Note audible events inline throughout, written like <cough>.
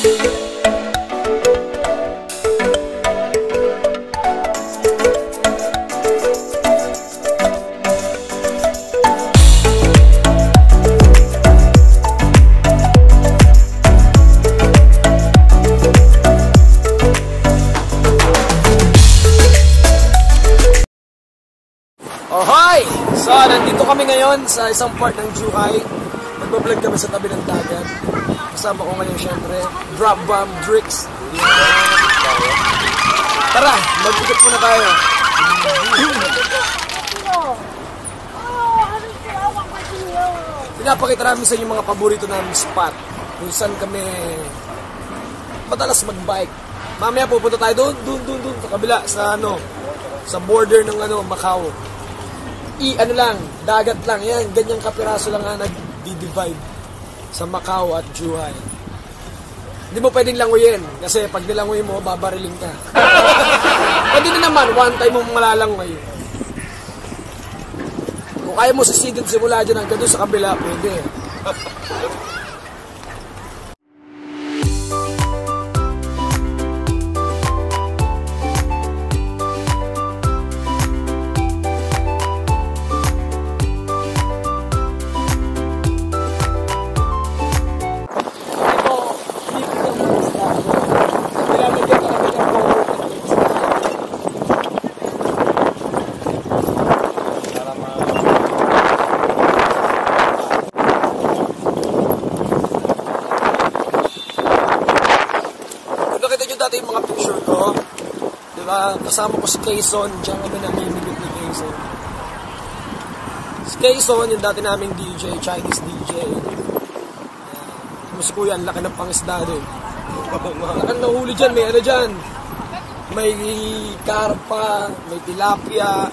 Oh, hi! So, nandito kami ngayon sa isang part ng Juhai. Nagbablog kami sa tabi ng dagat. Kasama ko ngayon syempre, Drop Bomb Drix. Tara, mag-ikot muna tayo. Pinapakita namin sa inyo mga paborito namin spot. Kung saan kami madalas mag-bike. Mamaya pupunta tayo doon, doon, doon, doon, sa kabila, sa ano, sa border ng ano, Macau i ano lang, dagat lang. Yan, ganyang kapiraso lang nga nag-divide sa Macau at Juhai. Hindi mo pwedeng languyin kasi pag nilanguyin mo, babariling ka. <laughs> Pwede na naman, one time mo malalangoy. Kung kaya mo sisigil simula dyan hanggang doon sa kabila, pwede. <laughs> nyo dati yung mga picture ko, di ba, kasama ko si Quezon, diyan kami namimigit ni Quezon. Si Quezon, yung dati naming DJ, Chinese DJ. Mas kuya, ang laki ng pangisda doon. <laughs> Laki ng huli dyan, may ano dyan. May karpa, may tilapia.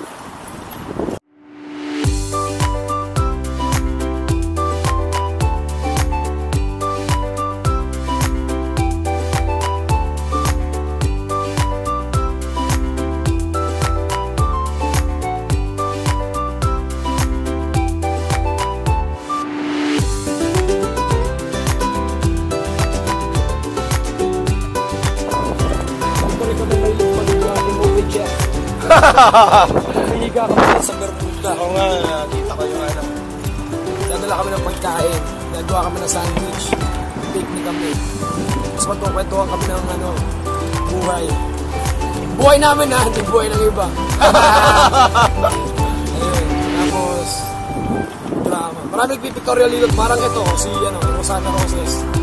<laughs> Hihiga kami sa Bermuda. Oo nga, nakita ko yung ano. Dadala kami ng pagkain. Nagawa kami ng sandwich. Picnic kami. Tapos magkukwentuhan kami ng ano, buhay. Buhay namin ha, hindi buhay ng iba. <laughs> Ayun, tapos, drama. Marami nagpipictorial dito. Parang ito, si ano, Rosana Roses.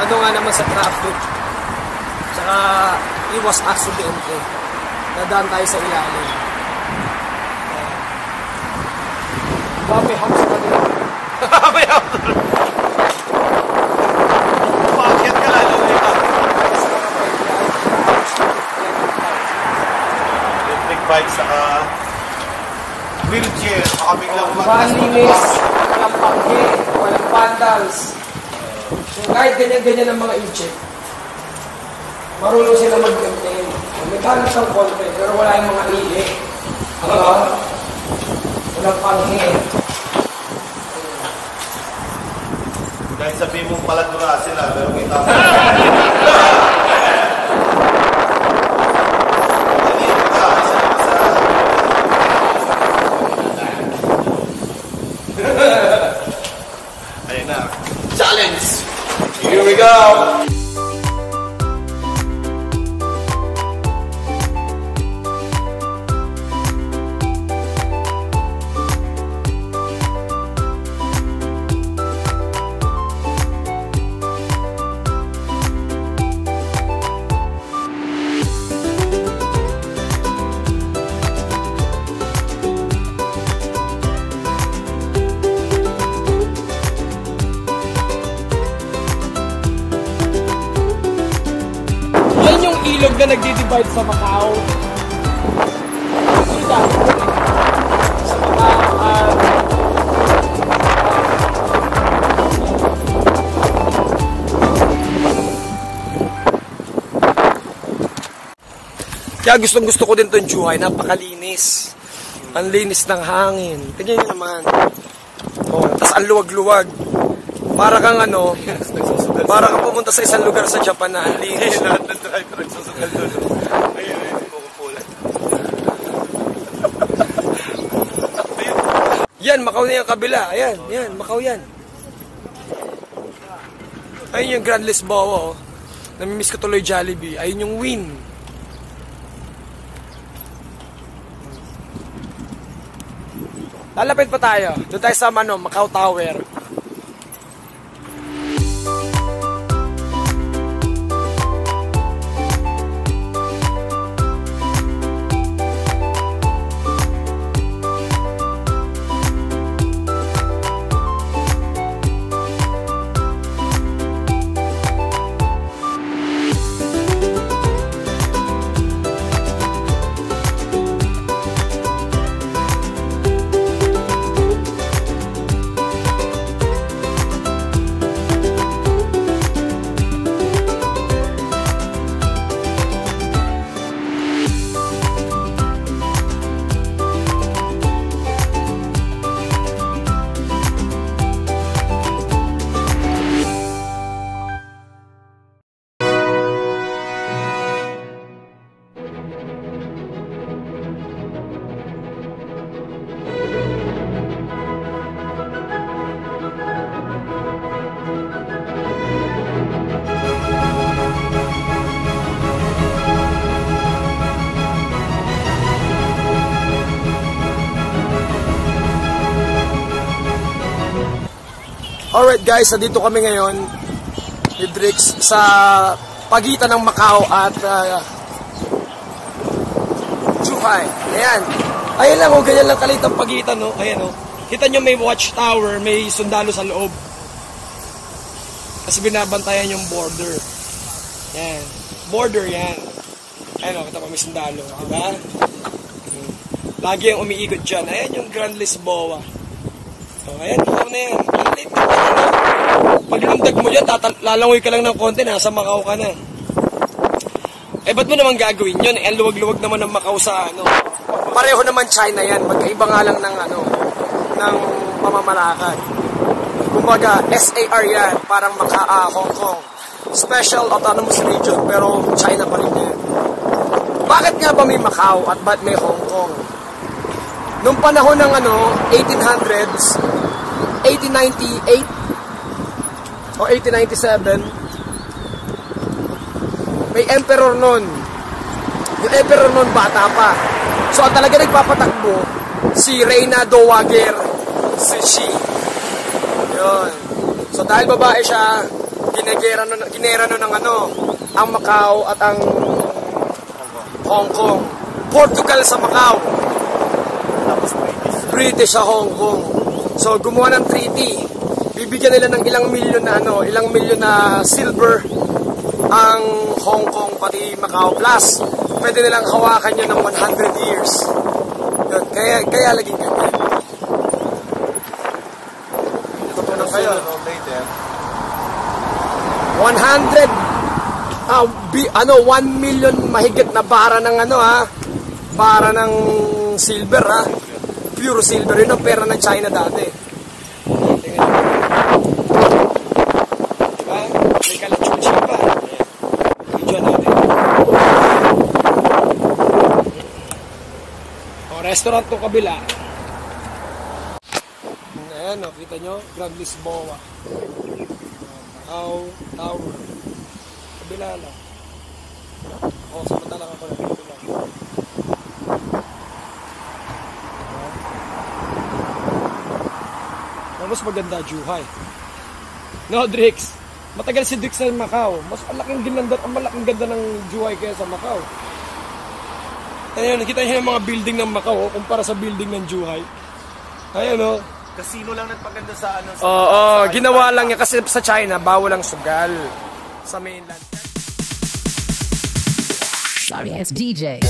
Ano nga naman sa traffic. Saka iwas aksidente. Nadaan tayo sa ilalim. Ba, may hams pa din. May outdoor. Umakyat ka lalo dito. Electric bike saka wheelchair. Baka biglang Walang linis, walang panghe, vandals. So, kahit ganyan-ganyan ang mga incheck, marunong sila mag-maintain. May balance ng konti, pero wala yung mga ili. Ano? Walang panghe. Kahit sabihin mong paladura sila, pero kita <laughs> God. Kaya gustong gusto ko din tong Juhay, napakalinis. Ang linis ng hangin. Tingnan nyo naman. Oh, tapos ang luwag-luwag. Para kang ano, para kang pumunta sa isang lugar sa Japan na ang linis. <laughs> Lahat ng driver nagsusugal doon. Ayun, ayun. Yan, Macau na yung kabila. Ayan, yan, Macau yan. Ayun yung Grand Lisboa, oh. Namimiss ko tuloy Jollibee. Ayun yung win. Lalapit pa tayo. Doon tayo sa ano, Macau Tower. Alright guys, nandito kami ngayon ni Drix sa pagitan ng Macau at uh, Zhuhai. Ayan. Ayan lang, oh, ganyan lang kalit ang pagitan, no? Ayan, oh. Kita nyo may watchtower, may sundalo sa loob. Kasi binabantayan yung border. Yan. Border yan. Ayan, oh, kita pa may sundalo. Diba? Lagi yung umiikot dyan. Ayan yung Grand Lisboa. So, ayan, ikaw na yan. Ang liit na yan, no? Pag lundag mo dyan, lalangoy ka lang ng konti, nasa Macau ka na. Eh, ba't mo naman gagawin yun? Eh, luwag-luwag naman ng Macau sa ano. Pareho naman China yan. Magkaiba nga lang ng ano, ng pamamalakad. Kumbaga, SAR yan, parang Macau, ah, Hong Kong. Special Autonomous Region, pero China pa rin yan. Bakit nga ba may Macau at ba't may Hong Kong? Nung panahon ng ano, 1800s, 1898 o 1897, may emperor nun. Yung emperor nun, bata pa. So, ang talaga nagpapatakbo, si Reina Dowager Cixi. Yun. So, dahil babae siya, ginegera no, ginera no ng ano, ang Macau at ang Hong Kong. Portugal sa Macau. British sa Hong Kong. So gumawa ng treaty. Bibigyan nila ng ilang milyon na ano, ilang milyon na silver ang Hong Kong pati Macau plus pwede nilang hawakan yun ng 100 years. Yun, kaya kaya laging ganyan. Natutunan kayo. Sooner or later, 100 ah, bi, ano 1 million mahigit na bara ng ano ha bara ng silver ha pure silver yun ang pera ng China dati tingnan mo diba may kalachuchi pa video natin o restaurant to kabila ayan o kita nyo Grand Lisboa Macau Tower. Kabila lang. O, samanta lang ako dito lang. Oh, mas maganda, Juhai. No, Drix. Matagal si Drix sa Macau. Mas malaking ginanda, ang malaking ganda ng Juhai kaya sa Macau. Ayun, nakita niyo yung mga building ng Macau oh, kumpara sa building ng Juhai. Ayun, oh. casino lang nagpaganda sa ano. Sa, Oo, oh, sa- ginawa lang niya kasi sa China, bawal ang sugal sa mainland. Sorry, it's DJ.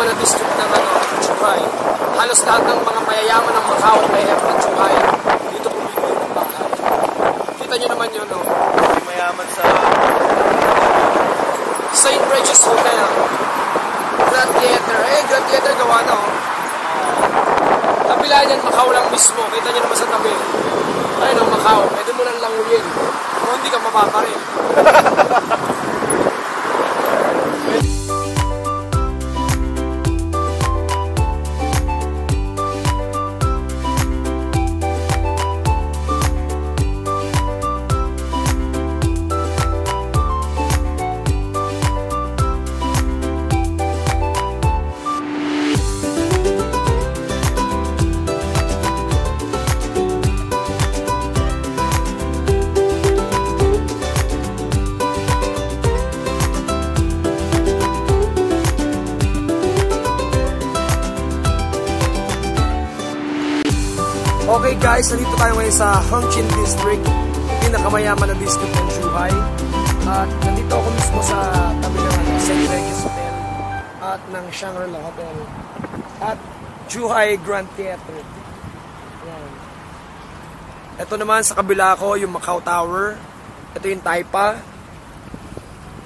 Pinakamayaman na district ng ano, Chukai. Halos lahat ng mga mayayaman ng Macau may ng Chukai. Dito pumili ng bahay. Kita nyo naman yun, no? Mayaman sa... St. Regis Hotel. Grand Theater. Eh, Grand Theater gawa na, oh. Kabila niyan, Macau lang mismo. Kita nyo naman sa tabi. Ayun, oh, Macau. Pwede mo lang languyin. Kung hindi ka mapaparin. <laughs> Hongqin District, pinakamayaman na district ng Zhuhai. At nandito ako mismo sa tabi ng St. Regis Hotel at ng Shangri-La Hotel at Zhuhai Grand Theatre. Yan. Ito naman sa kabila ko, yung Macau Tower. Ito yung Taipa.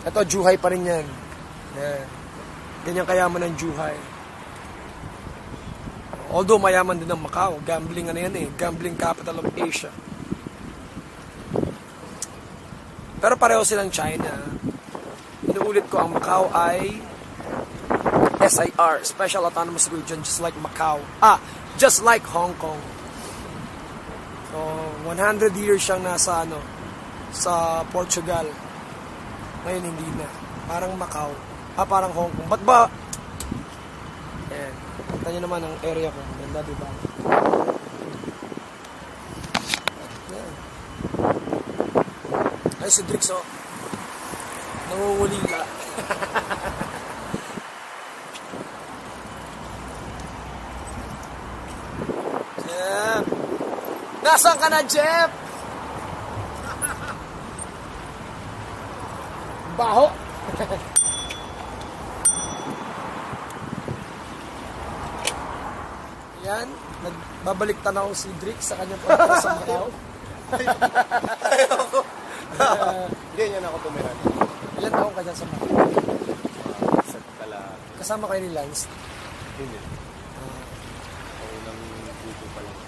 Ito, Zhuhai pa rin yan. Yan. Ganyan kayaman ng Zhuhai. Although mayaman din ang Macau, gambling ano yan eh, gambling capital of Asia. Pero pareho silang China. Inuulit ko, ang Macau ay SIR, Special Autonomous Region, just like Macau. Ah, just like Hong Kong. So, 100 years siyang nasa ano, sa Portugal. Ngayon hindi na. Parang Macau. Ah, parang Hong Kong. Ba't ba? Kita nyo naman ang area ko. Ganda, di ba? Ay, si Drix, oh. Nangungulila. <laughs> Jeff! Nasaan ka na, Jeff? <laughs> Baho. <laughs> Yan, nagbabalik tanaw si Drix sa kanyang pagpunta sa Macau. Ganyan ako tumira. Ilan taong ka dyan sa Macau? Sa tala. Kasama kayo ni Lance. Hindi. Ako nang dito pa lang.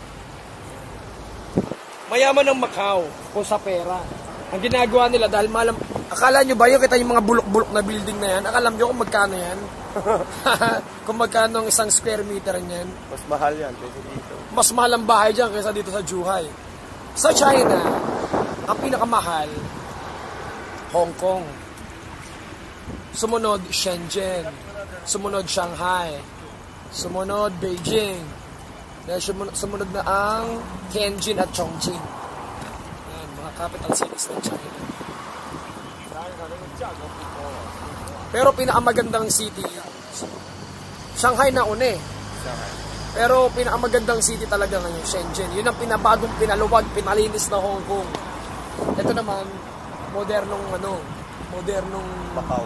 Mayaman ng Macau kung sa pera. Ang ginagawa nila dahil malam... Akala nyo ba yung kita yung mga bulok-bulok na building na yan? Akala nyo kung magkano yan? <laughs> kung magkano ang isang square meter niyan? Mas mahal yan kaysa dito. Mas mahal ang bahay dyan kaysa dito sa Zhuhai. Sa China, ang pinakamahal, Hong Kong. Sumunod, Shenzhen. Sumunod, Shanghai. Sumunod, Beijing. Dahil sumunod na ang Tianjin at Chongqing. Yan, mga capital cities ng China. Pero pinakamagandang city, Shanghai na una eh. Pero pinakamagandang city talaga ngayon, Shenzhen. Yun ang pinabagong pinaluwag, pinalinis na Hong Kong. Ito naman, modernong ano, modernong Macau.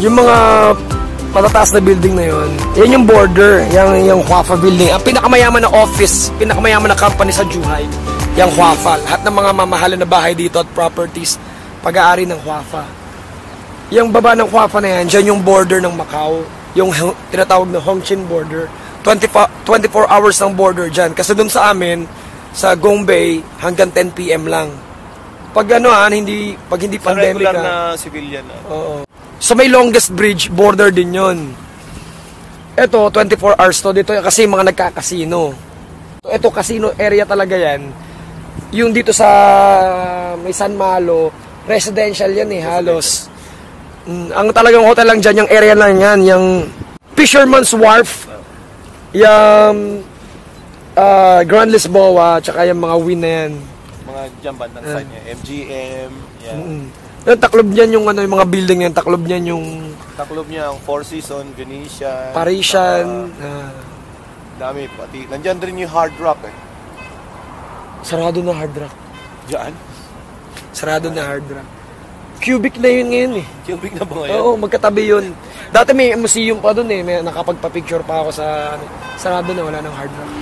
Yung mga patataas na building na yun, yan yung border, yung, yung Huafa building. Ang pinakamayaman na office, pinakamayaman na company sa Zhuhai, yung Huafa. Lahat ng mga mamahalan na bahay dito at properties, pag-aari ng Huafa. Yung baba ng Huafa na yan, dyan yung border ng Macau, yung Hong- tinatawag na Hongqin border. 24, 24 hours ng border dyan. Kasi dun sa amin, sa Gongbei, hanggang 10 p.m. lang. Pag ano ha, hindi, pag hindi Sa pandemic regular ha. na civilian na. Oo. So may longest bridge, border din yon. Ito, 24 hours to. Dito kasi mga nagkakasino. Ito, casino area talaga yan. Yung dito sa may San Malo, residential yan eh, halos. Mm, ang talagang hotel lang dyan, yung area lang yan, yung Fisherman's Wharf, yung uh, Grand Lisboa, tsaka yung mga win na yan. Mga dyan bandang side niya. MGM. Yan. Mm. Yung taklob niyan yung ano yung mga building yan, taklob niyan yung Taklob niya ang Four Seasons, Venetian. Parisian. ah, dami pati. Nandyan rin yung Hard Rock eh. sarado na hard rock. Diyan. Sarado na hard rock. Cubic na yun ngayon eh. Cubic na ba ngayon? Oo, magkatabi yun. Dati may museum pa dun eh. May nakapagpa-picture pa ako sa... ano, Sarado na, wala ng hard rock.